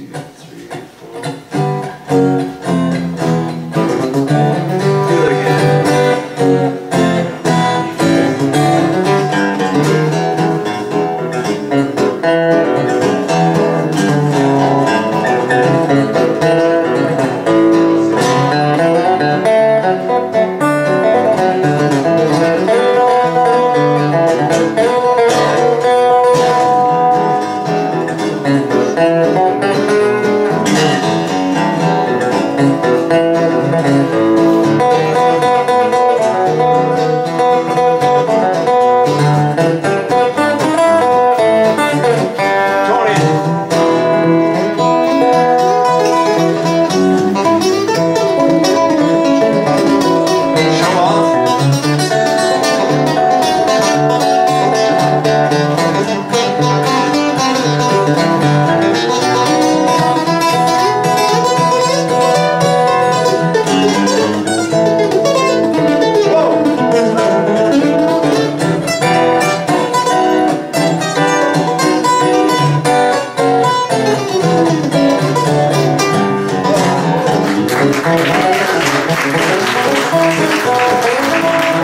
Yeah. minute. ありがごい。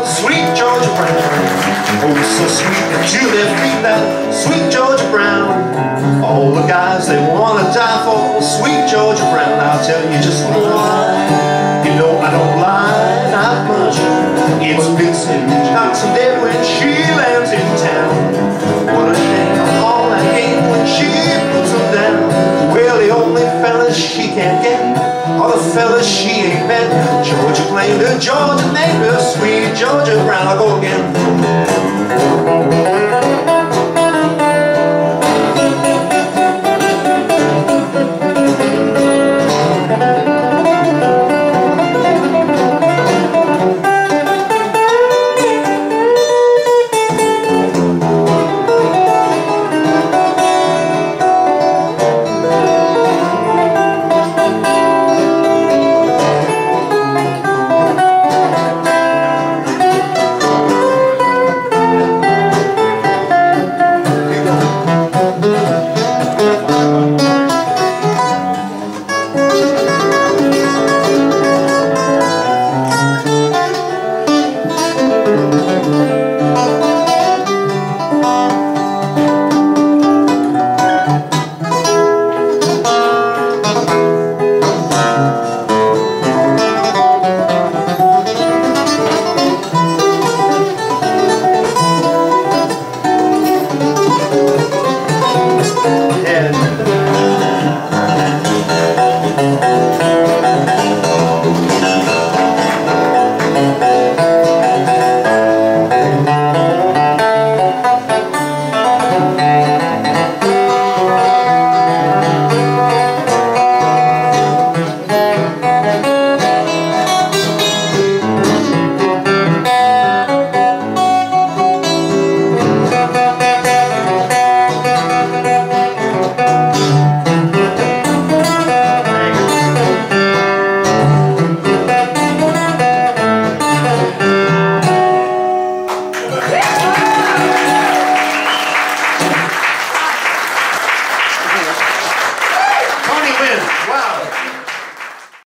sweet Georgia Brown. Oh, so sweet that you left me that sweet Georgia Brown. All the guys they wanna die for, sweet Georgia Brown. I'll tell you just one lie. You know I don't lie, not much. It's Vincent Johnson dead when she lands in town. What a shame, all that game when she puts down. Well, the only fellas she can't get are the fellas she ain't met. Georgia blamed her, Georgia around, I'll go again.